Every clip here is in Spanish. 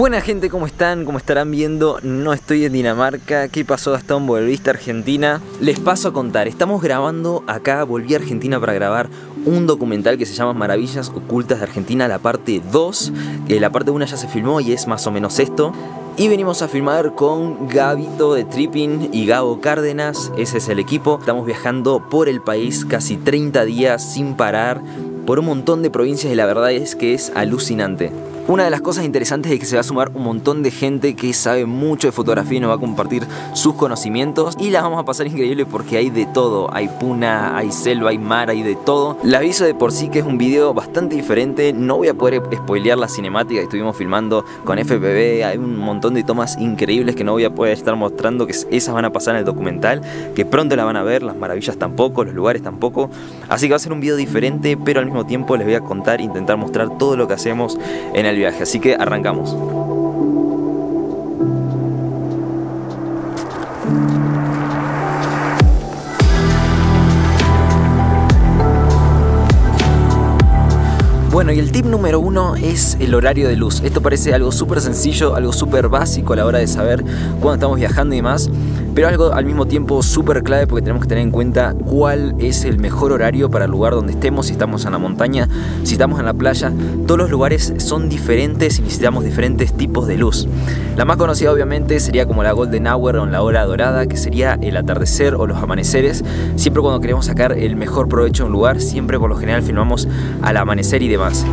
Buena gente, ¿cómo están? Como estarán viendo, no estoy en Dinamarca. ¿Qué pasó Gastón? ¿Volviste a Argentina? Les paso a contar, estamos grabando acá, volví a Argentina para grabar un documental que se llama Maravillas Ocultas de Argentina, la parte 2. que la parte 1 ya se filmó y es más o menos esto. Y venimos a filmar con Gabito de Tripping y Gabo Cárdenas, ese es el equipo. Estamos viajando por el país casi 30 días sin parar, por un montón de provincias y la verdad es que es alucinante. Una de las cosas interesantes es que se va a sumar un montón de gente que sabe mucho de fotografía y nos va a compartir sus conocimientos. Y las vamos a pasar increíble porque hay de todo, hay puna, hay selva, hay mar, hay de todo. Les aviso de por sí que es un video bastante diferente, no voy a poder spoilear la cinemática que estuvimos filmando con FPV, hay un montón de tomas increíbles que no voy a poder estar mostrando, que esas van a pasar en el documental, que pronto la van a ver, las maravillas tampoco, los lugares tampoco, así que va a ser un video diferente, pero al mismo tiempo les voy a contar, intentar mostrar todo lo que hacemos en el viaje. Así que arrancamos. Bueno, y el tip número uno es el horario de luz. Esto parece algo súper sencillo, algo súper básico a la hora de saber cuándo estamos viajando y demás pero algo al mismo tiempo súper clave porque tenemos que tener en cuenta cuál es el mejor horario para el lugar donde estemos, si estamos en la montaña, si estamos en la playa, todos los lugares son diferentes y necesitamos diferentes tipos de luz. La más conocida obviamente sería como la Golden Hour o la hora dorada, que sería el atardecer o los amaneceres. Siempre cuando queremos sacar el mejor provecho de un lugar, siempre por lo general filmamos al amanecer y demás.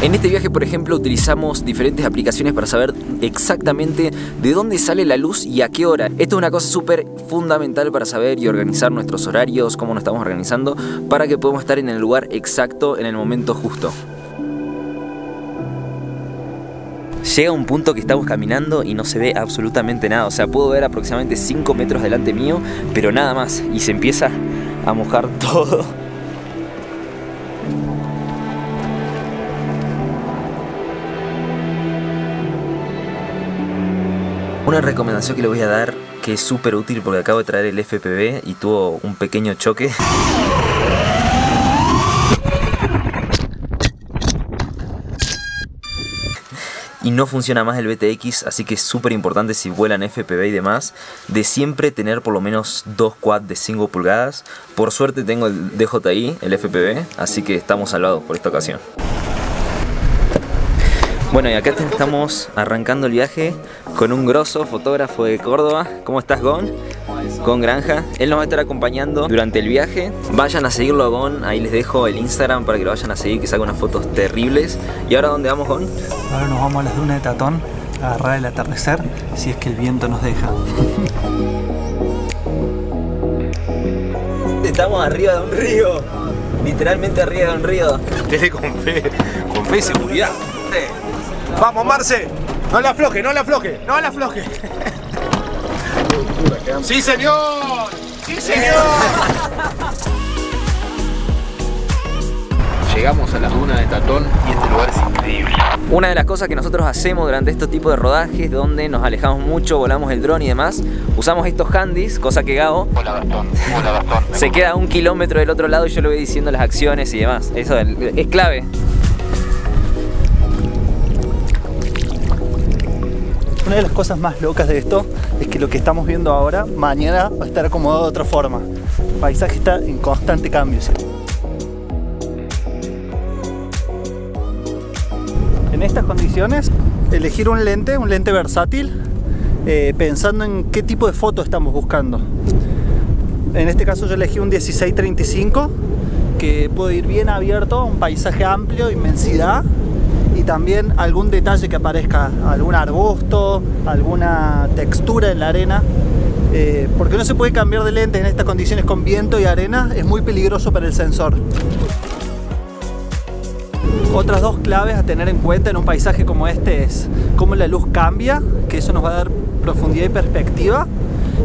En este viaje, por ejemplo, utilizamos diferentes aplicaciones para saber exactamente de dónde sale la luz y a qué hora. Esto es una cosa súper fundamental para saber y organizar nuestros horarios, cómo nos estamos organizando, para que podamos estar en el lugar exacto, en el momento justo. Llega un punto que estamos caminando y no se ve absolutamente nada. O sea, puedo ver aproximadamente 5 metros delante mío, pero nada más. Y se empieza a mojar todo. Una recomendación que le voy a dar que es súper útil porque acabo de traer el FPV y tuvo un pequeño choque. y no funciona más el BTX, así que es súper importante si vuelan FPV y demás, de siempre tener por lo menos dos quad de 5 pulgadas. Por suerte tengo el DJI, el FPV, así que estamos salvados por esta ocasión. Bueno, y acá estamos arrancando el viaje con un grosso fotógrafo de Córdoba. ¿Cómo estás, Gon? Gon Granja. Él nos va a estar acompañando durante el viaje. Vayan a seguirlo a Gon, ahí les dejo el Instagram para que lo vayan a seguir, que saca unas fotos terribles. ¿Y ahora dónde vamos, Gon? Ahora nos vamos a las dunas de Tatón a agarrar el atardecer, si es que el viento nos deja. Estamos arriba de un río, literalmente arriba de un río. Dele con fe, con fe y seguridad. Vamos, Marce. No la afloje, no la afloje, no la afloje. ¡Sí, señor! ¡Sí, señor! Llegamos a las dunas de Tatón y este lugar es increíble. Una de las cosas que nosotros hacemos durante estos tipos de rodajes, donde nos alejamos mucho, volamos el dron y demás, usamos estos handys, cosa que Gabo Hola Gastón, hola Gastón. se queda a un kilómetro del otro lado y yo le voy diciendo las acciones y demás. Eso es clave. Una de las cosas más locas de esto es que lo que estamos viendo ahora, mañana va a estar acomodado de otra forma. El paisaje está en constante cambio. En estas condiciones, elegir un lente, un lente versátil, eh, pensando en qué tipo de foto estamos buscando. En este caso yo elegí un 1635 que puede ir bien abierto, un paisaje amplio, inmensidad también algún detalle que aparezca, algún arbusto, alguna textura en la arena. Eh, porque no se puede cambiar de lente en estas condiciones con viento y arena, es muy peligroso para el sensor. Otras dos claves a tener en cuenta en un paisaje como este es cómo la luz cambia, que eso nos va a dar profundidad y perspectiva,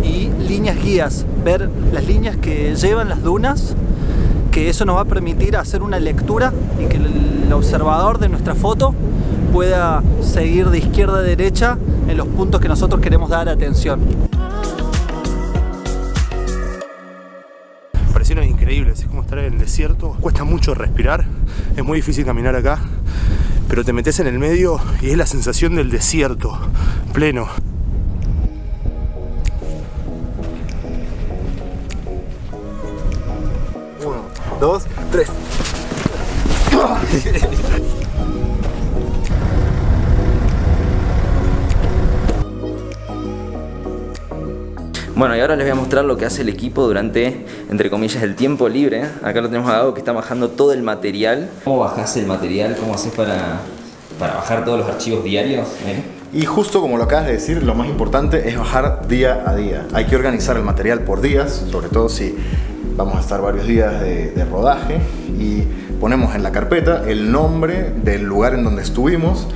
y líneas guías, ver las líneas que llevan las dunas, que eso nos va a permitir hacer una lectura y que el observador de nuestra foto pueda seguir de izquierda a derecha en los puntos que nosotros queremos dar atención. Parecieron increíbles, es como estar en el desierto, cuesta mucho respirar, es muy difícil caminar acá, pero te metes en el medio y es la sensación del desierto pleno. Dos, tres. Bueno, y ahora les voy a mostrar lo que hace el equipo durante, entre comillas, el tiempo libre. Acá lo tenemos a Gabo que está bajando todo el material. ¿Cómo bajás el material? ¿Cómo haces para, para bajar todos los archivos diarios? eh? Y justo como lo acabas de decir, lo más importante es bajar día a día. Hay que organizar el material por días, sobre todo si vamos a estar varios días de, rodaje y ponemos en la carpeta el nombre del lugar en donde estuvimos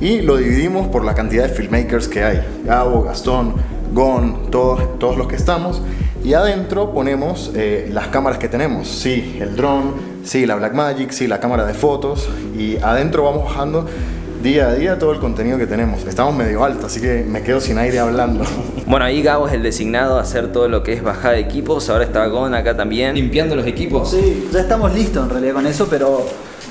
y lo dividimos por la cantidad de filmmakers que hay. Gabo, Gastón, Gon, todos, todos los que estamos. Y adentro ponemos eh, las cámaras que tenemos. Sí, el dron, sí, la Blackmagic, sí, la cámara de fotos. Y adentro vamos bajando día a día todo el contenido que tenemos. Estamos medio alto, así que me quedo sin aire hablando. Bueno, ahí Gabo es el designado a hacer todo lo que es bajada de equipos. Ahora está Gon acá también limpiando los equipos. Sí, ya estamos listos en realidad con eso, pero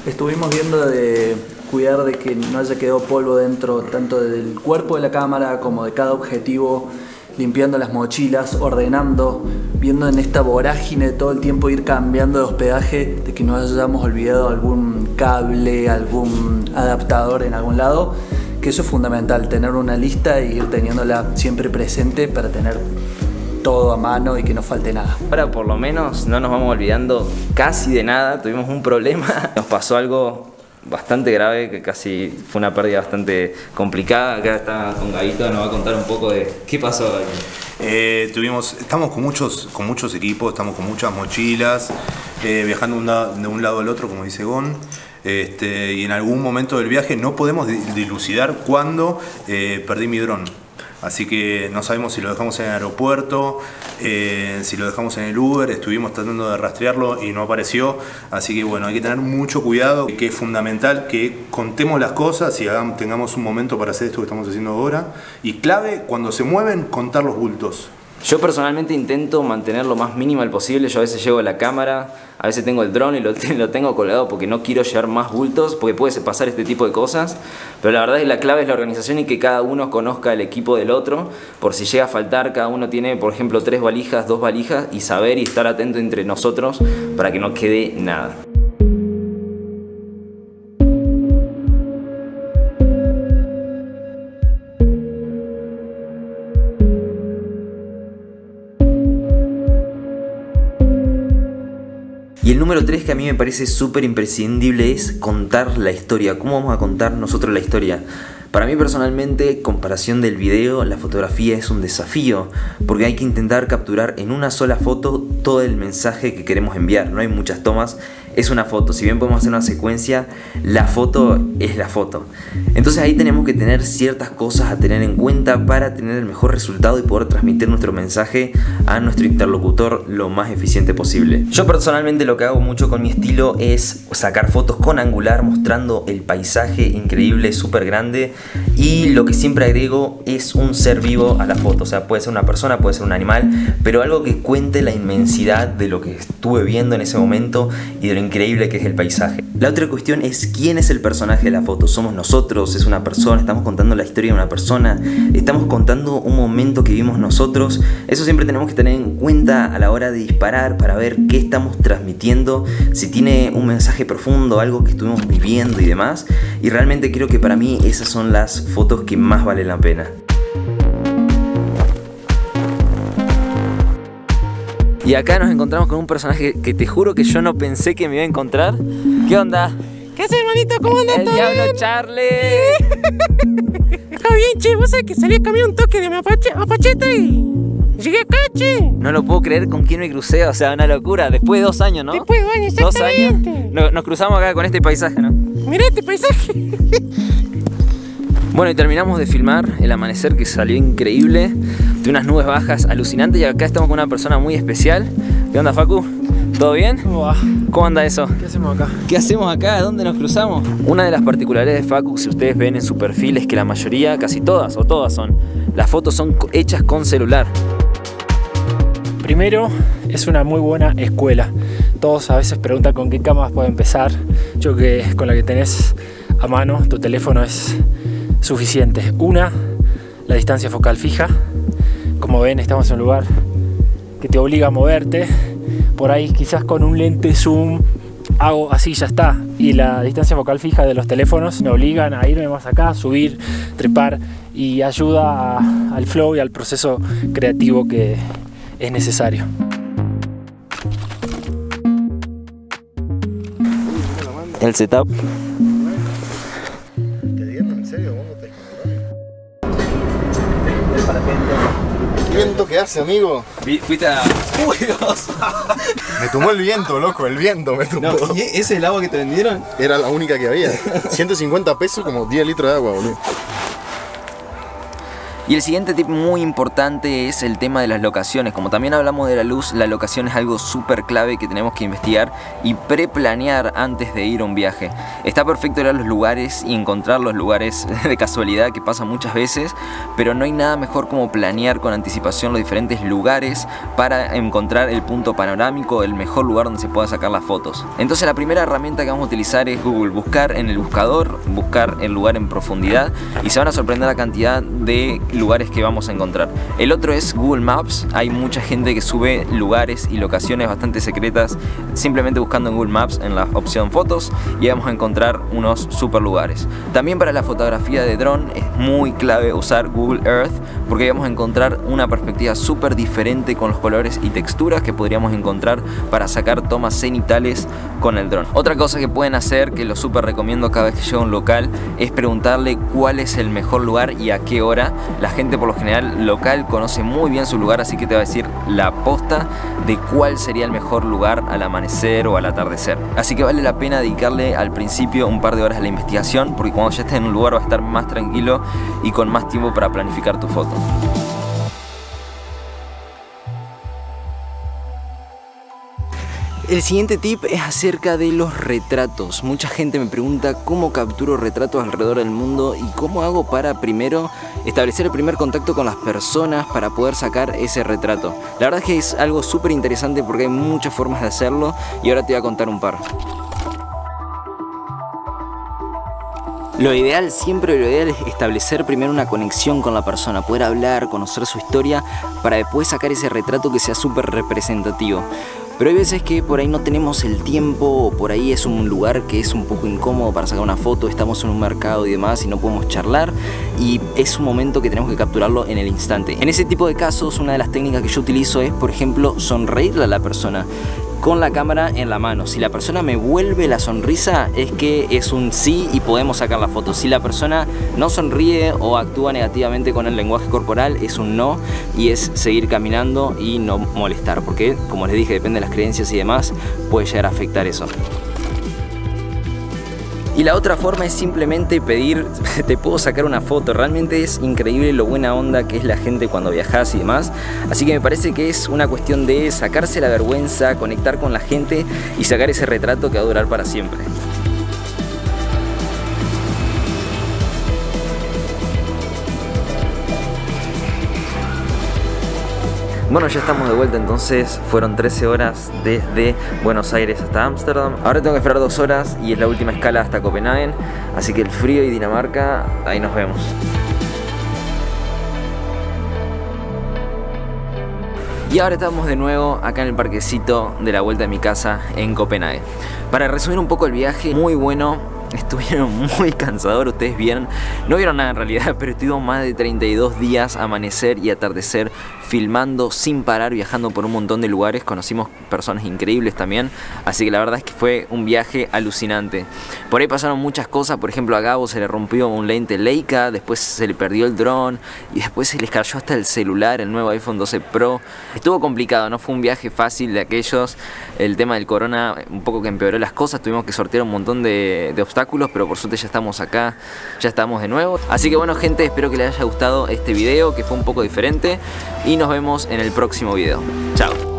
estuvimos viendo de cuidar de que no haya quedado polvo dentro tanto del cuerpo de la cámara como de cada objetivo, limpiando las mochilas, ordenando, viendo en esta vorágine de todo el tiempo ir cambiando de hospedaje, de que no hayamos olvidado algún cable, algún adaptador en algún lado, que eso es fundamental, tener una lista y ir teniéndola siempre presente para tener todo a mano y que no falte nada. Ahora por lo menos no nos vamos olvidando casi de nada. Tuvimos un problema. Nos pasó algo bastante grave, que casi fue una pérdida bastante complicada. Acá está con Gavito, nos va a contar un poco de qué pasó. Eh, tuvimos, estamos con muchos, con muchos equipos, estamos con muchas mochilas, eh, viajando de un lado al otro, como dice Gon. Este, y en algún momento del viaje no podemos di- dilucidar cuándo eh, perdí mi dron. Así que no sabemos si lo dejamos en el aeropuerto, eh, si lo dejamos en el Uber, estuvimos tratando de rastrearlo y no apareció. Así que bueno, hay que tener mucho cuidado, que es fundamental que contemos las cosas y hagamos- tengamos un momento para hacer esto que estamos haciendo ahora. Y clave, cuando se mueven, contar los bultos. Yo personalmente intento mantener lo más minimal posible. Yo a veces llevo la cámara, a veces tengo el dron y lo, lo tengo colgado porque no quiero llevar más bultos, porque puede pasar este tipo de cosas. Pero la verdad es que la clave es la organización y que cada uno conozca el equipo del otro. Por si llega a faltar, cada uno tiene, por ejemplo, tres valijas, dos valijas y saber y estar atento entre nosotros para que no quede nada. Número 3 que a mí me parece súper imprescindible es contar la historia. ¿Cómo vamos a contar nosotros la historia? Para mí personalmente, comparación del video, la fotografía es un desafío, porque hay que intentar capturar en una sola foto todo el mensaje que queremos enviar. No hay muchas tomas, es una foto. Si bien podemos hacer una secuencia, la foto es la foto. Entonces ahí tenemos que tener ciertas cosas a tener en cuenta para tener el mejor resultado y poder transmitir nuestro mensaje a nuestro interlocutor lo más eficiente posible. Yo personalmente lo que hago mucho con mi estilo es sacar fotos con angular mostrando el paisaje increíble, súper grande y lo que siempre agrego es un ser vivo a la foto, o sea, puede ser una persona, puede ser un animal, pero algo que cuente la inmensidad de lo que estuve viendo en ese momento y de lo increíble que es el paisaje. La otra cuestión es quién es el personaje de la foto. Somos nosotros, es una persona, estamos contando la historia de una persona, estamos contando un momento que vivimos nosotros. Eso siempre tenemos que tener en cuenta a la hora de disparar para ver qué estamos transmitiendo, si tiene un mensaje profundo, algo que estuvimos viviendo y demás. Y realmente creo que para mí esas son las fotos que más valen la pena. Y acá nos encontramos con un personaje que te juro que yo no pensé que me iba a encontrar. ¿Qué onda? ¿Qué haces, hermanito? ¿Cómo andas? El ¿Todo diablo bien? Charlie. Acá bien, che. Vos sabés que salí a caminar un toque de mi apache, apacheta y llegué acá, che. No lo puedo creer con quién me crucé, o sea, una locura. Después de dos años, ¿no? Después de dos años, Dos años. no- Nos cruzamos acá con este paisaje, ¿no? Mirá este paisaje. Bueno, y terminamos de filmar el amanecer que salió increíble, de unas nubes bajas alucinantes y acá estamos con una persona muy especial. ¿Qué onda, Facu? ¿Todo bien? ¿Cómo va? ¿Cómo anda eso? ¿Qué hacemos acá? ¿Qué hacemos acá? ¿Dónde nos cruzamos? Una de las particularidades de Facu, si ustedes ven en su perfil, es que la mayoría, casi todas o todas son, las fotos son hechas con celular. Primero, es una muy buena escuela. Todos a veces preguntan con qué cámaras puedo empezar. Yo que con la que tenés a mano, tu teléfono es suficiente. Una, la distancia focal fija. Como ven, estamos en un lugar que te obliga a moverte. Por ahí quizás con un lente zoom hago así, ya está. Y la distancia focal fija de los teléfonos me obligan a irme más acá, subir, trepar y ayuda al flow y al proceso creativo que es necesario. El setup. Viento que hace, amigo? Fuiste a. ¡Uy, Dios! Me tomó el viento, loco, el viento me tomó. ¿Y ese es el agua que te vendieron? Era la única que había. 150 pesos como 10 litros de agua, boludo. Y el siguiente tip muy importante es el tema de las locaciones. Como también hablamos de la luz, la locación es algo súper clave que tenemos que investigar y preplanear antes de ir a un viaje. Está perfecto ir a los lugares y encontrar los lugares de casualidad que pasa muchas veces, pero no hay nada mejor como planear con anticipación los diferentes lugares para encontrar el punto panorámico, el mejor lugar donde se pueda sacar las fotos. Entonces la primera herramienta que vamos a utilizar es Google. Buscar en el buscador, buscar el lugar en profundidad y se van a sorprender la cantidad de lugares que vamos a encontrar. El otro es Google Maps. Hay mucha gente que sube lugares y locaciones bastante secretas simplemente buscando en Google Maps en la opción fotos y vamos a encontrar unos super lugares. También para la fotografía de dron es muy clave usar Google Earth porque vamos a encontrar una perspectiva súper diferente con los colores y texturas que podríamos encontrar para sacar tomas cenitales con el dron. Otra cosa que pueden hacer, que lo súper recomiendo cada vez que llego a un local, es preguntarle cuál es el mejor lugar y a qué hora. La gente por lo general local conoce muy bien su lugar, así que te va a decir la posta de cuál sería el mejor lugar al amanecer o al atardecer. Así que vale la pena dedicarle al principio un par de horas a la investigación, porque cuando ya estés en un lugar vas a estar más tranquilo y con más tiempo para planificar tu foto. El siguiente tip es acerca de los retratos. Mucha gente me pregunta cómo capturo retratos alrededor del mundo y cómo hago para primero establecer el primer contacto con las personas para poder sacar ese retrato. La verdad es que es algo súper interesante porque hay muchas formas de hacerlo y ahora te voy a contar un par. Lo ideal, siempre lo ideal es establecer primero una conexión con la persona, poder hablar, conocer su historia, para después sacar ese retrato que sea súper representativo. Pero hay veces que por ahí no tenemos el tiempo, o por ahí es un lugar que es un poco incómodo para sacar una foto, estamos en un mercado y demás y no podemos charlar y es un momento que tenemos que capturarlo en el instante. En ese tipo de casos, una de las técnicas que yo utilizo es, por ejemplo, sonreírle a la persona con la cámara en la mano. Si la persona me vuelve la sonrisa es que es un sí y podemos sacar la foto. Si la persona no sonríe o actúa negativamente con el lenguaje corporal es un no y es seguir caminando y no molestar. Porque como les dije depende de las creencias y demás puede llegar a afectar eso. Y la otra forma es simplemente pedir, te puedo sacar una foto. Realmente es increíble lo buena onda que es la gente cuando viajas y demás. Así que me parece que es una cuestión de sacarse la vergüenza, conectar con la gente y sacar ese retrato que va a durar para siempre. Bueno, ya estamos de vuelta entonces, fueron 13 horas desde Buenos Aires hasta Ámsterdam. Ahora tengo que esperar dos horas y es la última escala hasta Copenhague, así que el frío y Dinamarca, ahí nos vemos. Y ahora estamos de nuevo acá en el parquecito de la vuelta de mi casa en Copenhague. Para resumir un poco el viaje, muy bueno, estuvieron muy cansadores, ustedes vieron, no vieron nada en realidad, pero estuvimos más de 32 días amanecer y atardecer filmando sin parar, viajando por un montón de lugares, conocimos personas increíbles también, así que la verdad es que fue un viaje alucinante. Por ahí pasaron muchas cosas, por ejemplo a Gabo se le rompió un lente Leica, después se le perdió el dron y después se les cayó hasta el celular, el nuevo iPhone 12 Pro. Estuvo complicado, no fue un viaje fácil de aquellos, el tema del corona un poco que empeoró las cosas, tuvimos que sortear un montón de, de obstáculos, pero por suerte ya estamos acá, ya estamos de nuevo. Así que bueno gente, espero que les haya gustado este video, que fue un poco diferente y nos vemos en el próximo video. Chao.